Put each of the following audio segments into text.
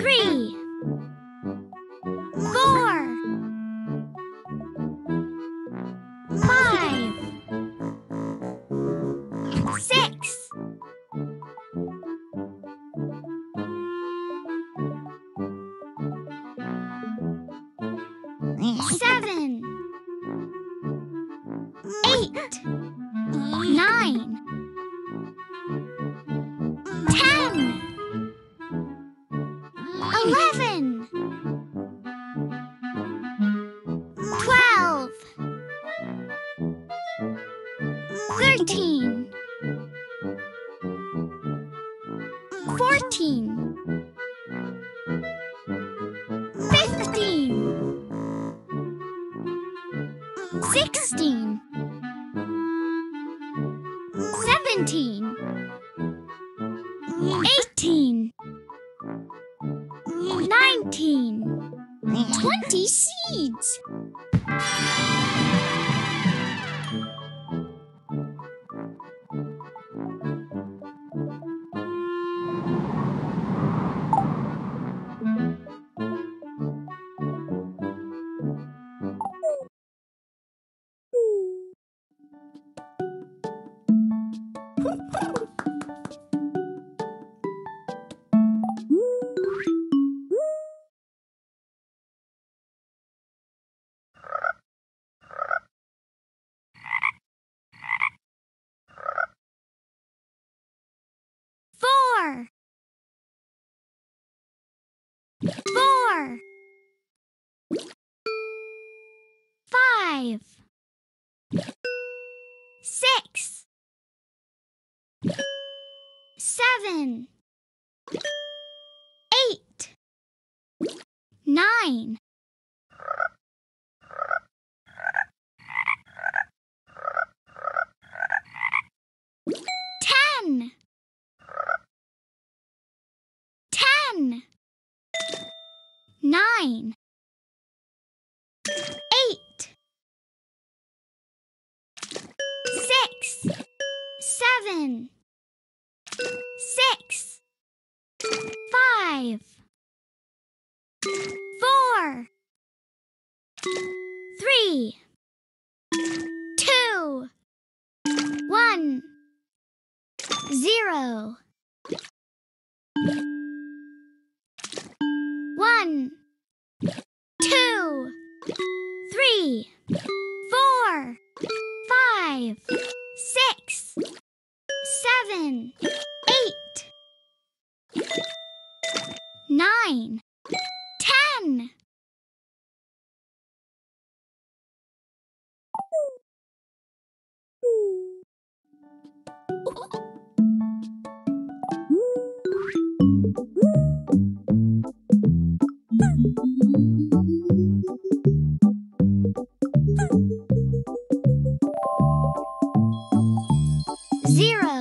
three. 17, 18, Woo! Seven. Eight. Nine. Ten. Ten. Nine. Eight. Six. Seven. Six. Five. Four. Three. Two. One. Zero. One, two, three, four, five, six, seven, eight, nine, Zero.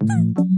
Two.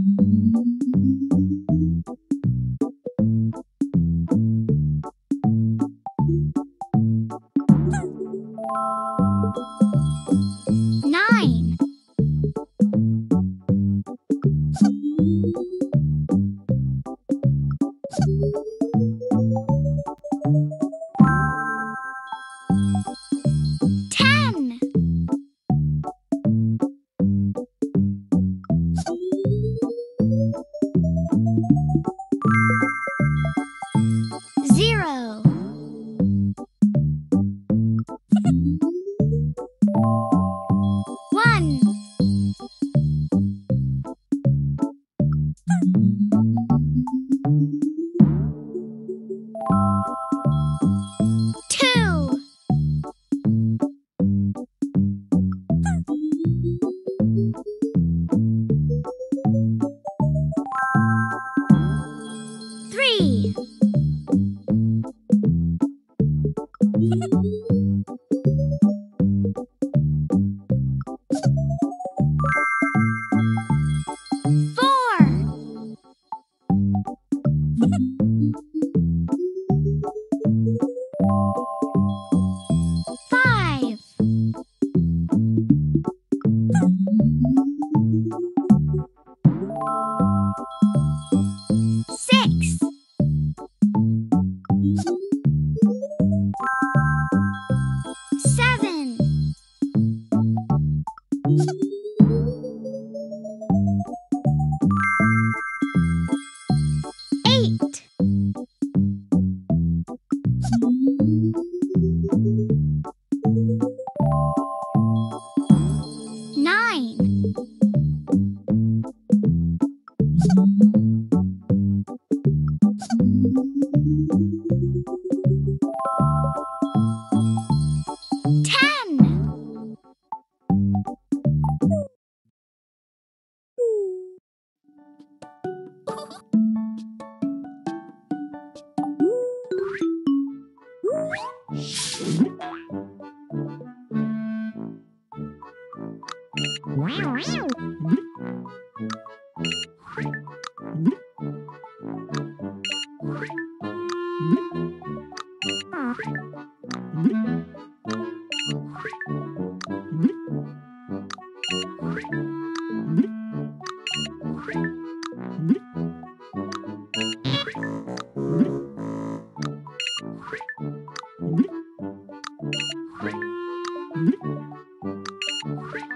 Five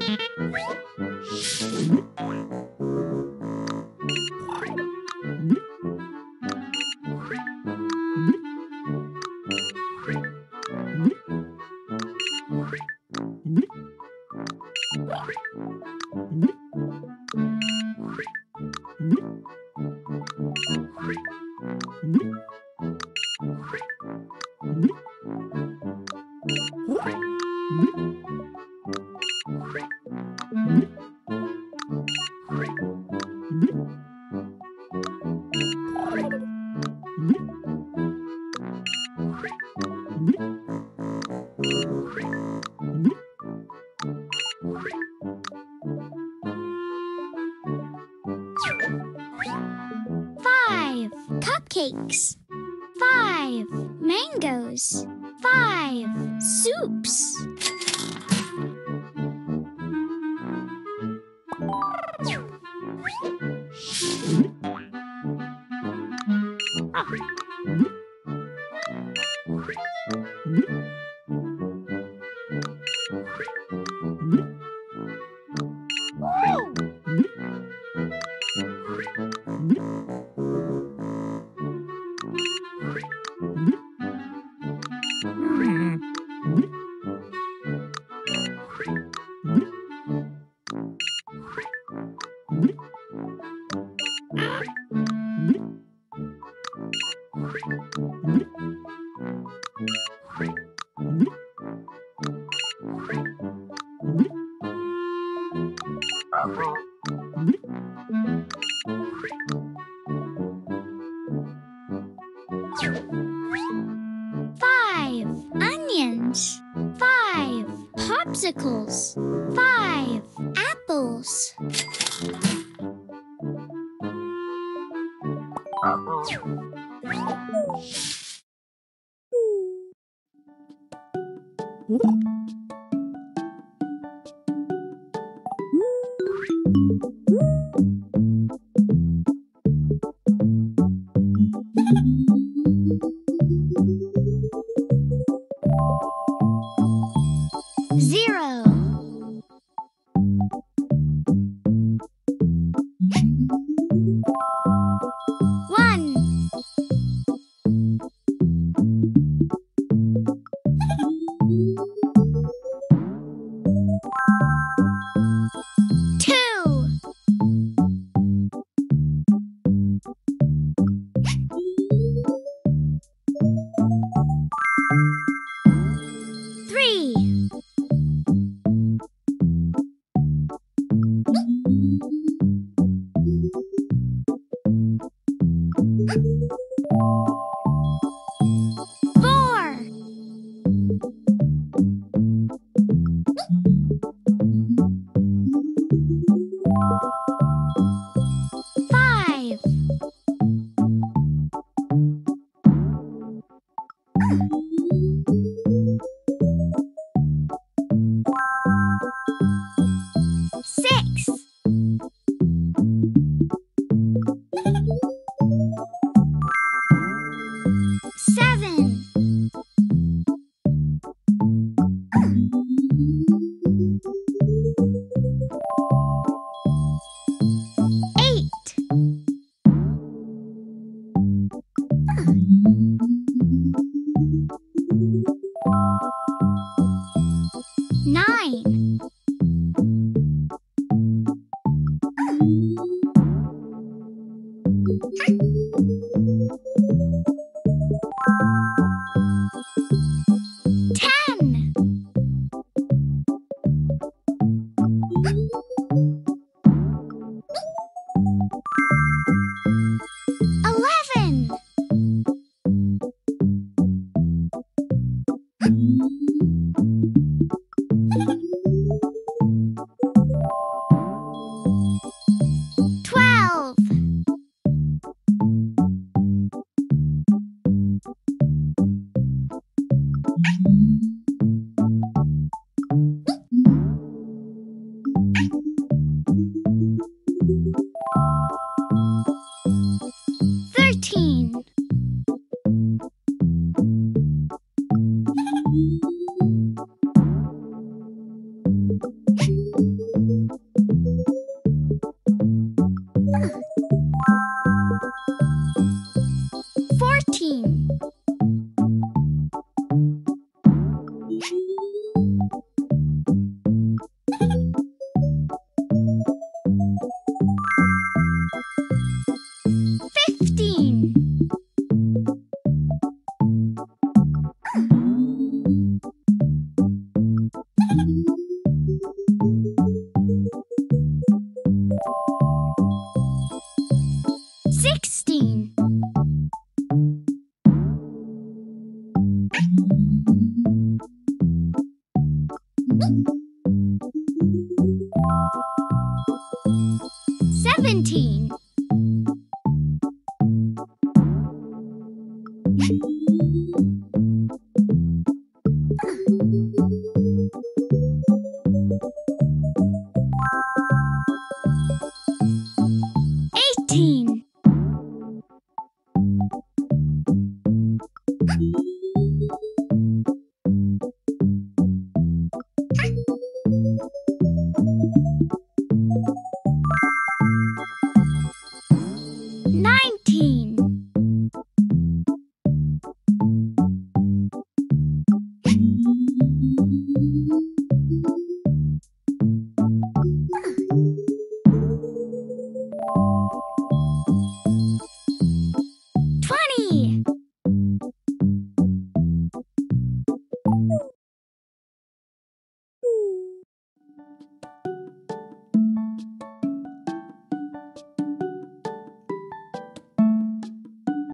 はい。popsicles. Five apples. Apple. Zero. Nine. Ten. Eleven.